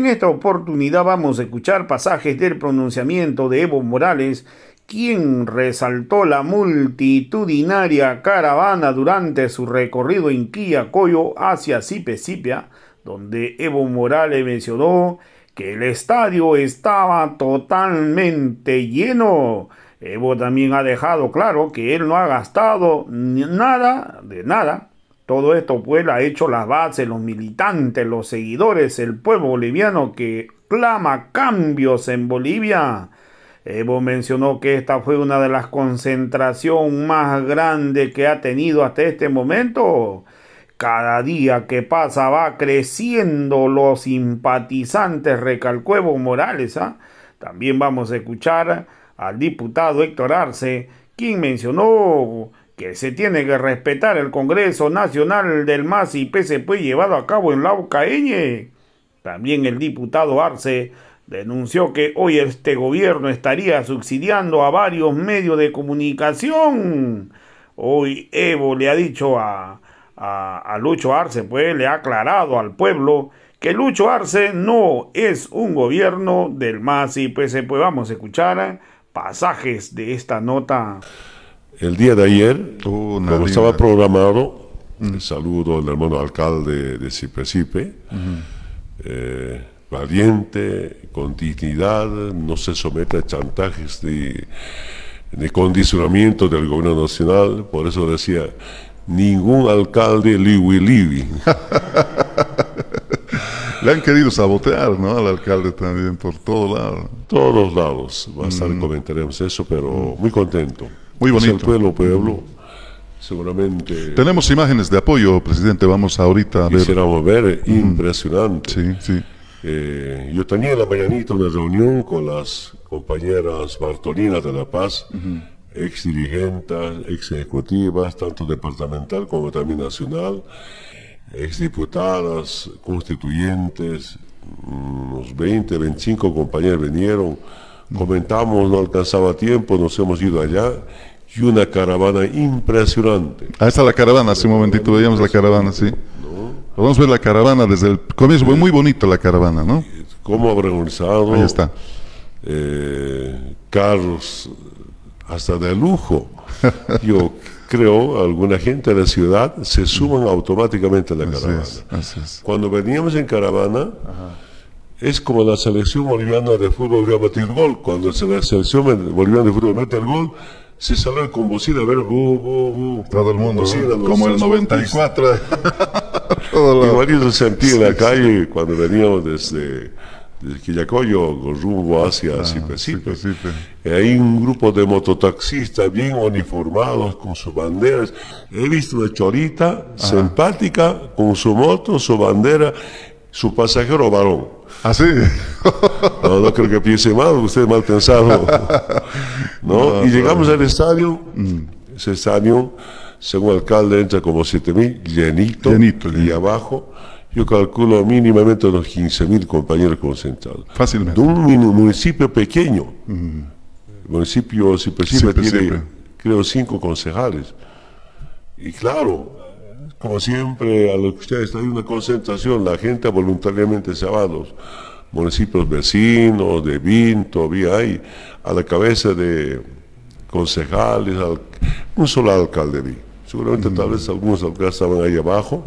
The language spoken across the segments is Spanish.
En esta oportunidad vamos a escuchar pasajes del pronunciamiento de Evo Morales, quien resaltó la multitudinaria caravana durante su recorrido en Quillacoyo hacia Sipesipia, donde Evo Morales mencionó que el estadio estaba totalmente lleno. Evo también ha dejado claro que él no ha gastado nada de nada. Todo esto pues ha hecho las bases, los militantes, los seguidores, el pueblo boliviano que clama cambios en Bolivia. Evo mencionó que esta fue una de las concentraciones más grandes que ha tenido hasta este momento. Cada día que pasa va creciendo los simpatizantes, recalcó Evo Morales. ¿ah? También vamos a escuchar al diputado Héctor Arce, quien mencionó que se tiene que respetar el Congreso Nacional del MAS y PSP llevado a cabo en la UCAeñe. También el diputado Arce denunció que hoy este gobierno estaría subsidiando a varios medios de comunicación. Hoy Evo le ha dicho a, a, Lucho Arce, pues le ha aclarado al pueblo que Lucho Arce no es un gobierno del MAS y PSP. Vamos a escuchar pasajes de esta nota. El día de ayer, como estaba programado, mm. el saludo del hermano alcalde de Cipe eh, valiente, con dignidad, no se somete a chantajes de, de condicionamiento del gobierno nacional, por eso decía, ningún alcalde liwi liwi. Le han querido sabotear, ¿no? Al alcalde también, por todos lados. Todos lados. Bastante mm. comentaremos eso, pero muy contento. Muy bonito. el pueblo, pueblo. Seguramente. Tenemos imágenes de apoyo, presidente. Vamos ahorita a ver. Quisiéramos ver, impresionante. Sí, sí. Eh, yo tenía en la mañanita una reunión con las compañeras Bartolinas de La Paz, ex dirigentes, ex ejecutivas, tanto departamental como también nacional exdiputadas, constituyentes, unos 20, 25 compañeros vinieron, comentamos, no alcanzaba tiempo, nos hemos ido allá y una caravana impresionante. Ahí está la caravana, hace un momentito veíamos la caravana, sí. Vamos a ver la caravana desde el comienzo, fue muy bonita la caravana, ¿no? ¿Cómo habrá organizado? Ahí está. Eh, carros hasta de lujo. Yo creo, alguna gente de la ciudad se suman automáticamente a la caravana. Cuando veníamos en caravana, es como la selección boliviana de fútbol iba a batir gol. Cuando la selección boliviana de fútbol mete el gol, se sale con bocina a ver, todo el mundo, como el 94. Igualito sentí en la calle cuando veníamos desde de Quillacoyo rumbo hacia Cipe, Hay un grupo de mototaxistas bien uniformados con sus banderas. He visto una chorita simpática con su moto, su bandera, su pasajero varón. ¿Ah, sí? no, no creo que piense mal, usted mal pensado. ¿no? y llegamos al estadio, mm. ese estadio, según el alcalde, entra como 7 mil, llenito, llenito, y abajo yo calculo mínimamente unos 15.000 compañeros concentrados. Fácilmente. De un municipio pequeño. El municipio Cipe tiene, creo, cinco concejales. Y claro, como siempre, a lo que ustedes hay una concentración, la gente voluntariamente se va a los municipios vecinos, de Vinto, todavía hay, a la cabeza de concejales, un solo alcalde Seguramente tal vez algunos alcaldes estaban ahí abajo.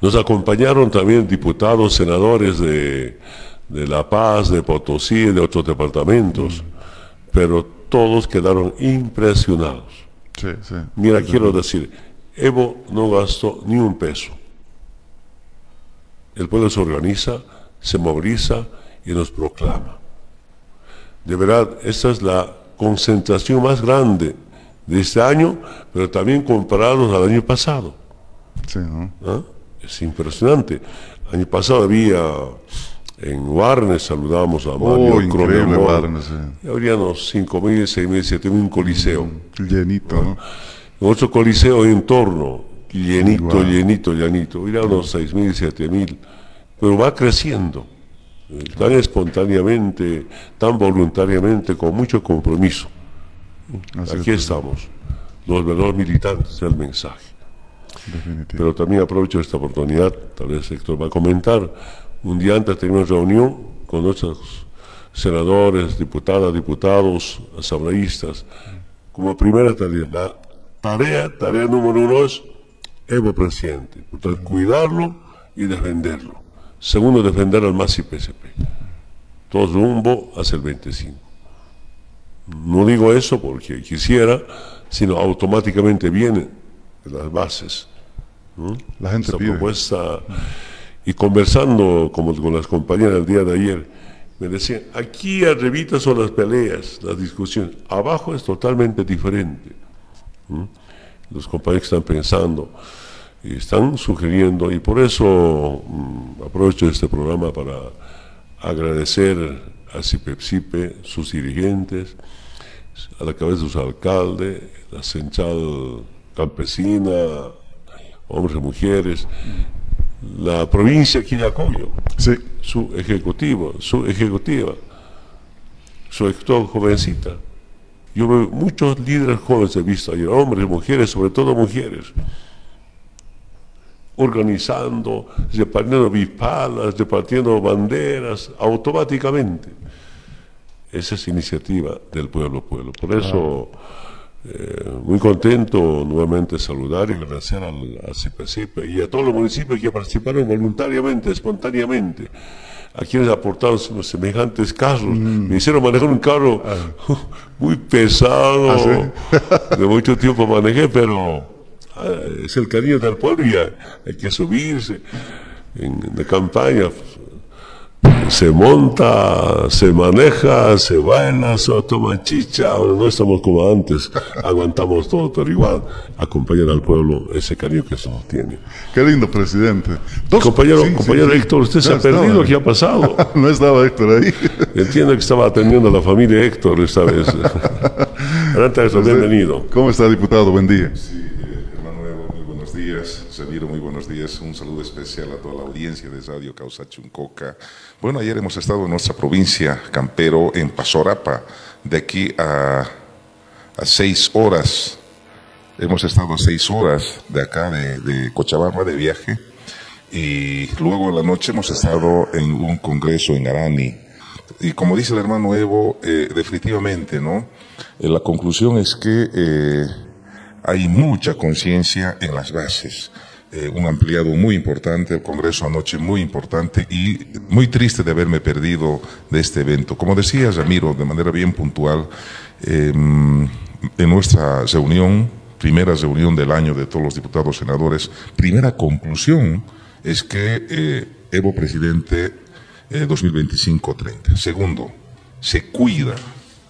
Nos acompañaron también diputados, senadores de, La Paz, de Potosí, de otros departamentos, pero todos quedaron impresionados. Mira, quiero decir, Evo no gastó ni un peso. El pueblo se organiza, se moviliza y nos proclama. De verdad, esta es la concentración más grande de este año, pero también comparados al año pasado. Sí, ¿no? ¿Ah? es impresionante. Año pasado había en Warnes, saludamos a Mario oh, increíble Warnes, Habría unos 5.000, 6.000, 7.000, un coliseo. Mm, llenito, ¿no? Otro coliseo en torno, llenito, llenito, llenito. Habría unos 6.000, 7.000. Pero va creciendo, tan espontáneamente, tan voluntariamente, con mucho compromiso. Aquí estamos, los verdaderos militantes del mensaje. Pero también aprovecho esta oportunidad, tal vez Héctor va a comentar, un día antes tenía una reunión con nuestros senadores, diputadas, diputados, asambleístas, como primera tarea. La tarea, tarea número uno es Evo presidente. cuidarlo y defenderlo. Segundo, defender al MAS y PSP. Todo rumbo hacia el 25. No digo eso porque quisiera, sino automáticamente viene de las bases. La gente pide. propuesta y conversando como con las compañeras el día de ayer, me decían, aquí arribita son las peleas, las discusiones, abajo es totalmente diferente. Los compañeros están pensando y están sugiriendo, y por eso mm, aprovecho este programa para agradecer a CIPEPSIPE, sus dirigentes, a la cabeza de su alcalde, la central campesina, hombres y mujeres, la provincia Quillacoyo, sí. su ejecutivo, su ejecutiva, su ejecutiva jovencita. Yo veo muchos líderes jóvenes he visto ayer, hombres, mujeres, sobre todo mujeres, organizando, repartiendo bispalas, repartiendo banderas, automáticamente. Esa es iniciativa del pueblo pueblo. Por eso... Eh, muy contento nuevamente saludar y agradecer al, a y a todos los municipios que participaron voluntariamente, espontáneamente, a quienes aportaron semejantes carros. Mm. Me hicieron manejar un carro ah. muy pesado, ¿Ah, de mucho tiempo manejé, pero ah, es el cariño del pueblo y hay que subirse en la campaña se monta, se maneja, se baila, se toma chicha, ahora no estamos como antes, aguantamos todo, pero igual acompañar al pueblo ese cariño que eso tiene. Qué lindo presidente. compañero, compañero Héctor, usted se ha perdido, ¿qué ha pasado? no estaba Héctor ahí. Entiendo que estaba atendiendo a la familia Héctor esta vez. Adelante, bienvenido. ¿Cómo está, diputado? Buen día. muy buenos días. Un saludo especial a toda la audiencia de Radio Causa Chuncoca. Bueno, ayer hemos estado en nuestra provincia, Campero, en Pasorapa, de aquí a, a seis horas. Hemos estado seis horas de acá, de, Cochabamba, de viaje. Y luego en la noche hemos estado en un congreso en Arani. Y como dice el hermano Evo, eh, definitivamente, ¿no? Eh, la conclusión es que eh, hay mucha conciencia en las bases. Eh, un ampliado muy importante, el Congreso anoche muy importante y muy triste de haberme perdido de este evento. Como decía Ramiro, de manera bien puntual, em, en nuestra reunión, primera reunión del año de todos los diputados senadores, primera conclusión es que eh, Evo presidente 2025-30. Eh, Segundo, se cuida,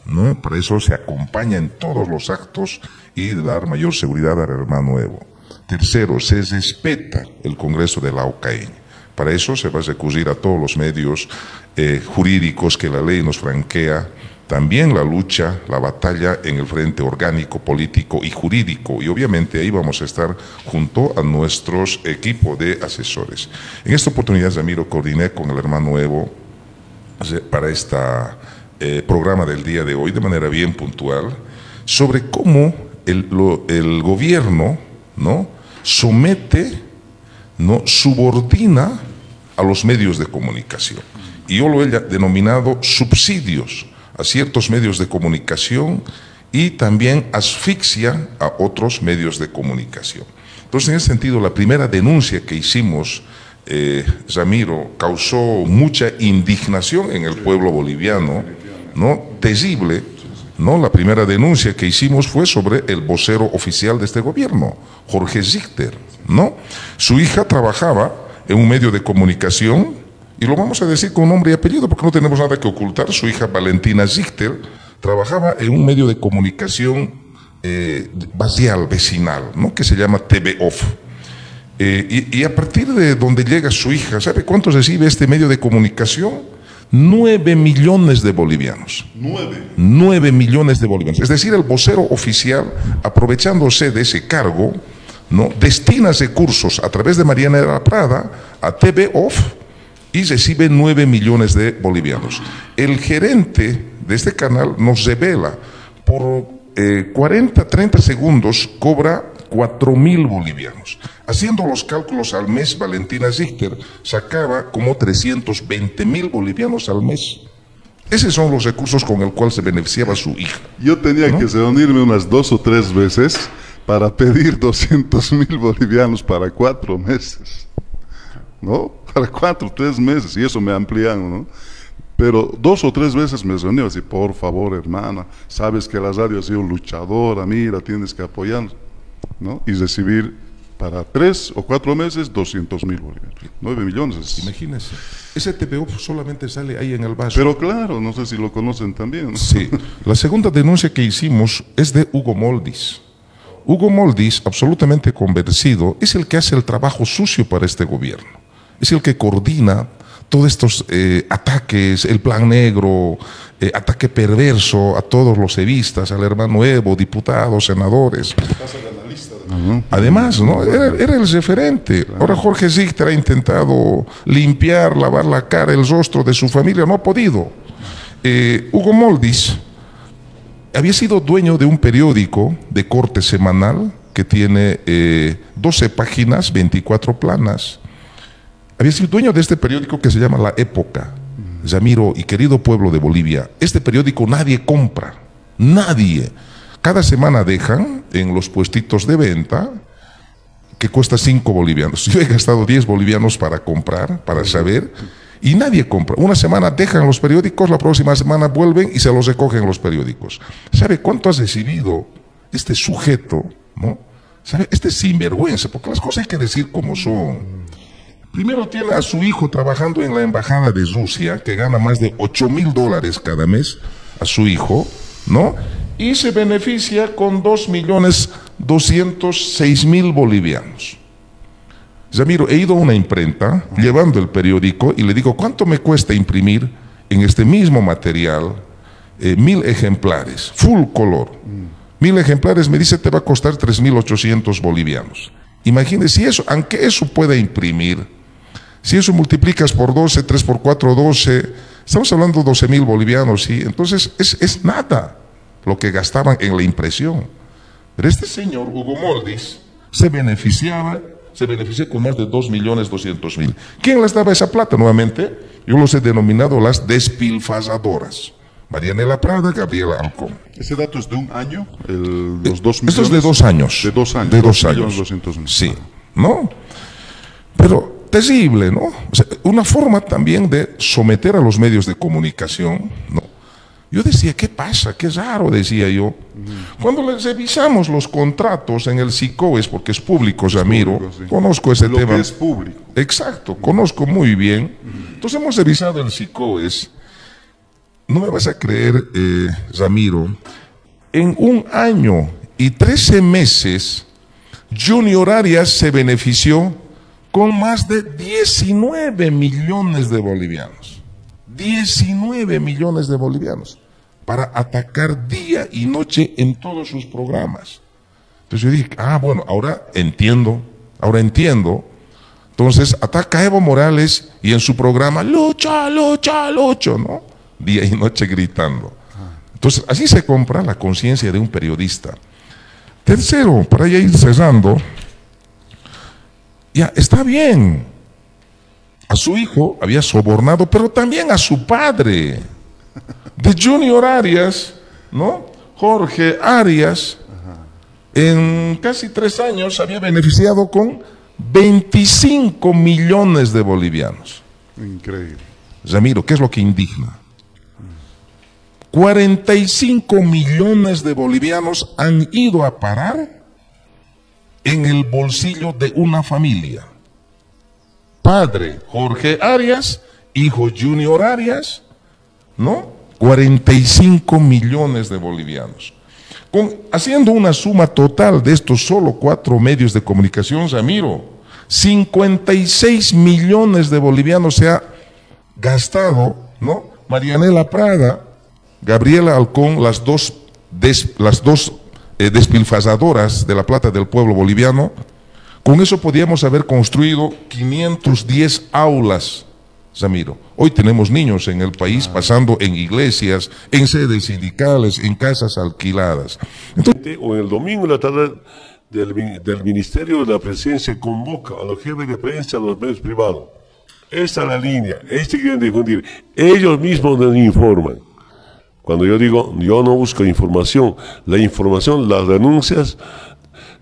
¿no? Para eso se acompaña en todos los actos y dar mayor seguridad al hermano Evo. Tercero, se respeta el Congreso de la OCAE. Para eso se va a recurrir a todos los medios eh, jurídicos que la ley nos franquea, también la lucha, la batalla en el frente orgánico, político y jurídico. Y obviamente ahí vamos a estar junto a nuestros equipos de asesores. En esta oportunidad, Ramiro, coordiné con el hermano Evo para este programa del día de hoy de manera bien puntual sobre cómo el gobierno, ¿no? Somete, ¿no? subordina a los medios de comunicación. Y yo lo he denominado subsidios a ciertos medios de comunicación y también asfixia a otros medios de comunicación. Entonces, en ese sentido, la primera denuncia que hicimos, eh, Ramiro, causó mucha indignación en el pueblo boliviano, ¿no? No, la primera denuncia que hicimos fue sobre el vocero oficial de este gobierno, Jorge Zichter, ¿no? Su hija trabajaba en un medio de comunicación, y lo vamos a decir con nombre y apellido porque no tenemos nada que ocultar, su hija Valentina Zichter trabajaba en un medio de comunicación eh, vecinal, ¿no? que se llama TV Off. Eh, y, y a partir de donde llega su hija, ¿sabe cuánto recibe este medio de comunicación? 9 millones de bolivianos. 9. 9 millones de bolivianos. Es decir, el vocero oficial, aprovechándose de ese cargo, ¿no? destina recursos a través de Mariana de la Prada a TV Off y recibe 9 millones de bolivianos. El gerente de este canal nos revela por 40, eh, 30 segundos cobra 4 mil bolivianos. Haciendo los cálculos al mes, Valentina Zichter sacaba como 320 mil bolivianos al mes. Esos son los recursos con el cual se beneficiaba su hija. Yo tenía que reunirme unas dos o tres veces para pedir 200 mil bolivianos para cuatro meses. ¿No? Para cuatro, tres meses, y eso me ampliaron, ¿no? Pero dos o tres veces me reuní así, por favor, hermana, sabes que la radio ha sido luchadora, mira, tienes que apoyarnos, ¿no? Y recibir para tres o cuatro meses 200 mil bolivianos. Nueve millones. Imagínese. Ese TPO solamente sale ahí en el vaso. Pero claro, no sé si lo conocen también. Sí. La segunda denuncia que hicimos es de Hugo Moldis. Hugo Moldis, absolutamente convencido, es el que hace el trabajo sucio para este gobierno. Es el que coordina todos estos eh, ataques, el plan negro, eh, ataque perverso a todos los evistas, al hermano Evo, diputados, senadores. Además, ¿no? Era, el referente. Ahora Jorge Zichter ha intentado limpiar, lavar la cara, el rostro de su familia, no ha podido. Eh, Hugo Moldis había sido dueño de un periódico de corte semanal que tiene 12 páginas, 24 planas había sido dueño de este periódico que se llama La Época. Yamiro y querido pueblo de Bolivia, este periódico nadie compra, nadie. Cada semana dejan en los puestitos de venta que cuesta 5 bolivianos. Yo he gastado 10 bolivianos para comprar, para saber, y nadie compra. Una semana dejan los periódicos, la próxima semana vuelven y se los recogen los periódicos. ¿Sabe cuánto ha recibido este sujeto? ¿no? ¿Sabe? Este sinvergüenza, porque las cosas hay que decir como son. Primero tiene a su hijo trabajando en la embajada de Rusia, que gana más de 8 mil dólares cada mes, a su hijo, ¿no? Y se beneficia con 2 millones 206 mil bolivianos. Yamiro, he ido a una imprenta llevando el periódico y le digo, ¿cuánto me cuesta imprimir en este mismo material eh, mil ejemplares, full color? Mil ejemplares, me dice, te va a costar 3.800 bolivianos. Imagínese si eso, aunque eso pueda imprimir, si eso multiplicas por 12, 3 por 4, 12, estamos hablando de 12 mil bolivianos, ¿sí? Entonces es, es, nada lo que gastaban en la impresión. Pero este señor, Hugo Moldis, se beneficiaba, se beneficia con más de 2 millones 200 mil. ¿Quién les daba esa plata? Nuevamente, yo los he denominado las despilfazadoras. Marianela Prada, Gabriela Alcón. ¿Ese dato es de un año? El, los dos Esto es de dos años. De dos años. De dos, años. 200 mil. Sí. ¿No? Pero terrible, ¿no? una forma también de someter a los medios de comunicación, ¿no? Yo decía, ¿qué pasa? Qué raro, decía yo. Cuando les revisamos los contratos en el SICOES, porque es público, Ramiro, conozco ese tema. es público. Exacto, conozco muy bien. Entonces hemos revisado el SICOES. No me vas a creer, eh, Ramiro, en un año y 13 meses, Junior Arias se benefició con más de 19 millones de bolivianos. 19 millones de bolivianos para atacar día y noche en todos sus programas. Entonces yo dije, ah, bueno, ahora entiendo, ahora entiendo. Entonces ataca a Evo Morales y en su programa, lucha, lucha, lucha, ¿no? Día y noche gritando. Entonces así se compra la conciencia de un periodista. Tercero, para ya ir cerrando, ya, está bien. A su hijo había sobornado, pero también a su padre. De Junior Arias, ¿no? Jorge Arias, en casi tres años había beneficiado con 25 millones de bolivianos. Increíble. Ramiro, ¿qué es lo que indigna? 45 millones de bolivianos han ido a parar en el bolsillo de una familia. Padre Jorge Arias, hijo Junior Arias, ¿no? 45 millones de bolivianos. Haciendo una suma total de estos solo cuatro medios de comunicación, Ramiro, 56 millones de bolivianos se ha gastado, ¿no? Marianela Prada, Gabriela Alcón, las dos, las dos eh, despilfazadoras de la plata del pueblo boliviano, con eso podíamos haber construido 510 aulas, Zamiro. Hoy tenemos niños en el país pasando en iglesias, en sedes sindicales, en casas alquiladas. o en el domingo en la tarde del, del, Ministerio de la Presidencia convoca a los jefes de prensa a los medios privados. Esta es la línea, este quieren difundir. Ellos mismos nos informan. Cuando yo digo, yo no busco información, la información, las denuncias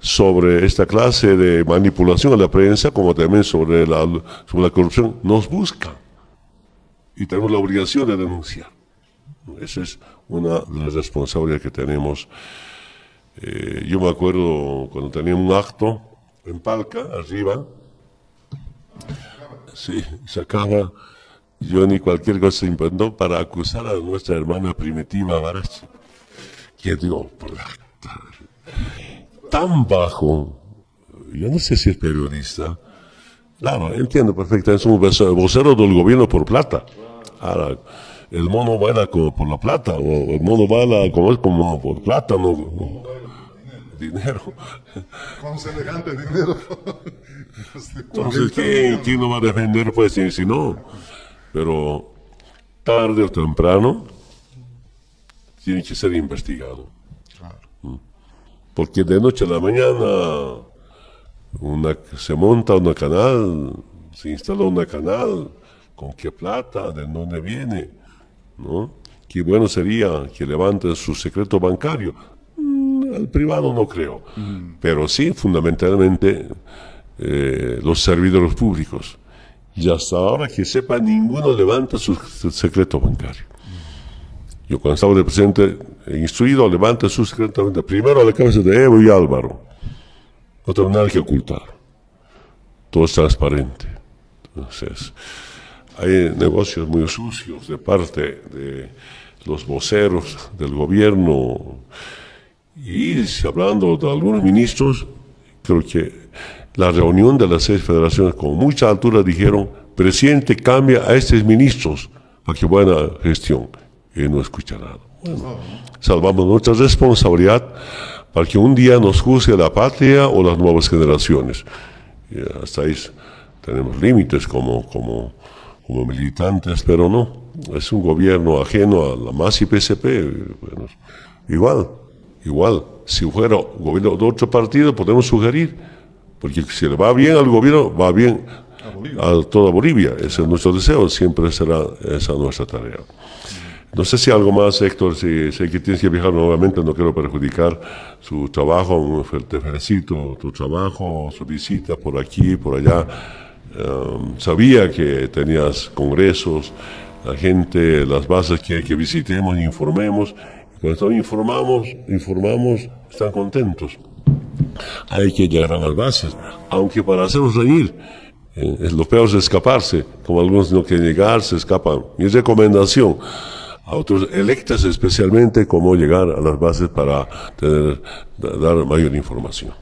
sobre esta clase de manipulación a la prensa, como también sobre la, sobre la corrupción, nos buscan. Y tenemos la obligación de denunciar. Esa es una de las responsabilidades que tenemos. Eh, yo me acuerdo cuando tenía un acto en Palca, arriba, sí, sacaba yo ni cualquier cosa inventó para acusar a nuestra hermana primitiva Barachi. Que digo, tan bajo, yo no sé si es periodista, claro, entiendo perfectamente, es un vocero del gobierno por plata. Ahora, el mono baila por la plata, o el mono baila como, es como por plata, no, dinero. Con semejante dinero. Entonces, ¿quién, ¿quién no va a defender, pues, si, si no? Pero tarde o temprano tiene que ser investigado. Porque de noche a la mañana una, se monta una canal, se instala una canal, ¿con qué plata? ¿De dónde viene? ¿No? Qué bueno sería que levanten su secreto bancario. Mm, al privado no creo, mm. pero sí fundamentalmente eh, los servidores públicos y hasta ahora que sepa, ninguno levanta su, secreto bancario. Yo cuando estaba de presidente instruido, levanta su bancario. Primero a la cabeza de Evo y Álvaro. No tengo nada que ocultar. Todo es transparente. Entonces, hay negocios muy sucios de parte de los voceros del gobierno. Y hablando de algunos ministros, creo que la reunión de las seis federaciones con mucha altura dijeron, presidente cambia a estos ministros para que buena gestión. Y no escucha nada. salvamos nuestra responsabilidad para que un día nos juzgue la patria o las nuevas generaciones. Y hasta ahí tenemos límites como, como, como militantes, pero no. Es un gobierno ajeno a la más IPCP. Bueno, igual, igual. Si fuera gobierno de otro partido, podemos sugerir porque si le va bien al gobierno, va bien a, toda Bolivia. Ese es nuestro deseo, siempre será esa nuestra tarea. No sé si algo más, Héctor, si sé que tienes que viajar nuevamente, no quiero perjudicar su trabajo, te felicito tu trabajo, su visita por aquí, por allá. Um, sabía que tenías congresos, la gente, las bases que, que visitemos, informemos. Cuando informamos, informamos, están contentos hay que llegar a las bases, aunque para hacernos reír, eh, lo peor es escaparse, como algunos no quieren llegar, se escapan. Mi recomendación a otros electas especialmente, cómo llegar a las bases para tener, dar mayor información.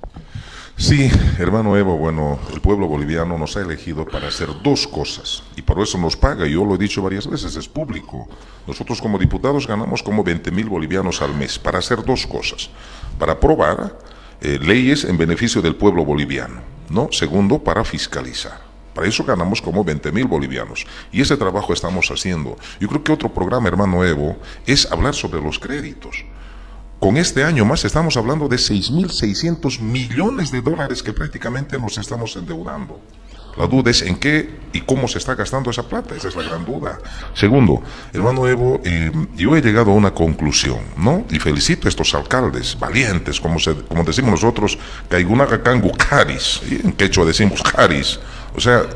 Sí, hermano Evo, bueno, el pueblo boliviano nos ha elegido para hacer dos cosas y por eso nos paga, yo lo he dicho varias veces, es público. Nosotros como diputados ganamos como 20 mil bolivianos al mes para hacer dos cosas, para aprobar eh, leyes en beneficio del pueblo boliviano, ¿no? Segundo, para fiscalizar. Para eso ganamos como 20 mil bolivianos. Y ese trabajo estamos haciendo. Yo creo que otro programa, hermano Evo, es hablar sobre los créditos. Con este año más estamos hablando de 6.600 millones de dólares que prácticamente nos estamos endeudando. La duda es en qué y cómo se está gastando esa plata, esa es la gran duda. Segundo, hermano Evo, eh, yo he llegado a una conclusión, ¿no? Y felicito a estos alcaldes valientes, como, se, como decimos nosotros, Kaigunaga Caris, en quechua decimos Caris. O sea,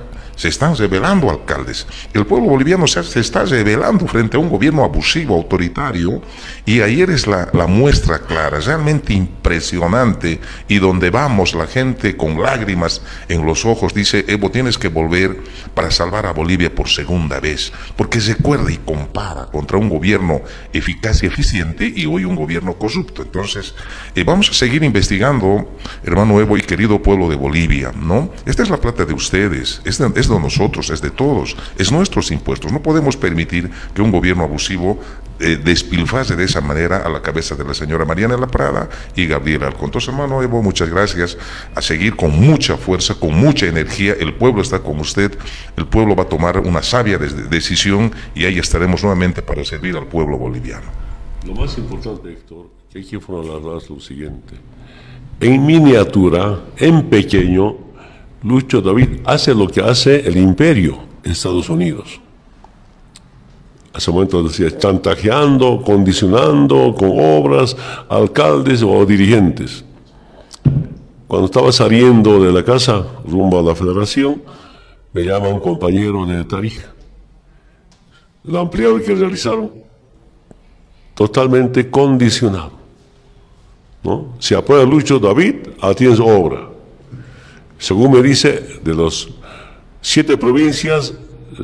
se están revelando alcaldes. El pueblo boliviano se, está revelando frente a un gobierno abusivo, autoritario, y ayer es la, muestra clara, realmente impresionante, y donde vamos la gente con lágrimas en los ojos dice, Evo, tienes que volver para salvar a Bolivia por segunda vez, porque recuerda y compara contra un gobierno eficaz y eficiente y hoy un gobierno corrupto. Entonces, eh, vamos a seguir investigando, hermano Evo y querido pueblo de Bolivia, ¿no? Esta es la plata de ustedes, es de, nosotros, es de todos, es nuestros impuestos. No podemos permitir que un gobierno abusivo eh, despilfase de esa manera a la cabeza de la señora Mariana La Prada y Gabriel Alcón. Entonces, hermano Evo, muchas gracias. A seguir con mucha fuerza, con mucha energía. El pueblo está con usted. El pueblo va a tomar una sabia decisión y ahí estaremos nuevamente para servir al pueblo boliviano. Lo más importante, Héctor, que hay que informar lo siguiente. en miniatura, en pequeño, Lucho David hace lo que hace el imperio en Estados Unidos. Hace un momento decía, chantajeando, condicionando con obras, alcaldes o dirigentes. Cuando estaba saliendo de la casa rumbo a la federación, me llama un compañero de Tarija. La ampliación que realizaron, totalmente condicionado. ¿no? Si aprueba Lucho David, atiende obra. Según me dice, de los siete provincias,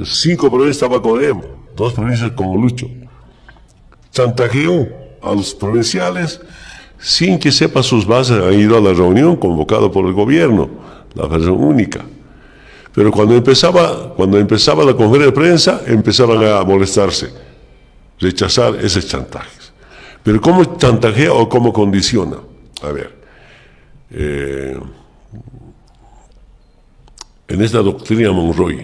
cinco provincias estaban con Emo, dos provincias con Lucho. Chantajeó a los provinciales sin que sepa sus bases, han ido a la reunión convocada por el gobierno, la versión única. Pero cuando empezaba, cuando empezaba la conferencia de prensa, empezaron a molestarse, rechazar esos chantajes. Pero ¿cómo chantajea o cómo condiciona? A ver, eh, en esta doctrina Monroy,